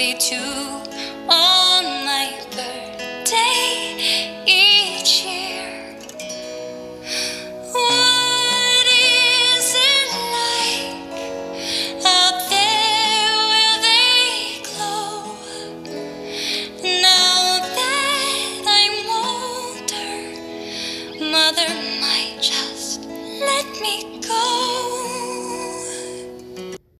be too.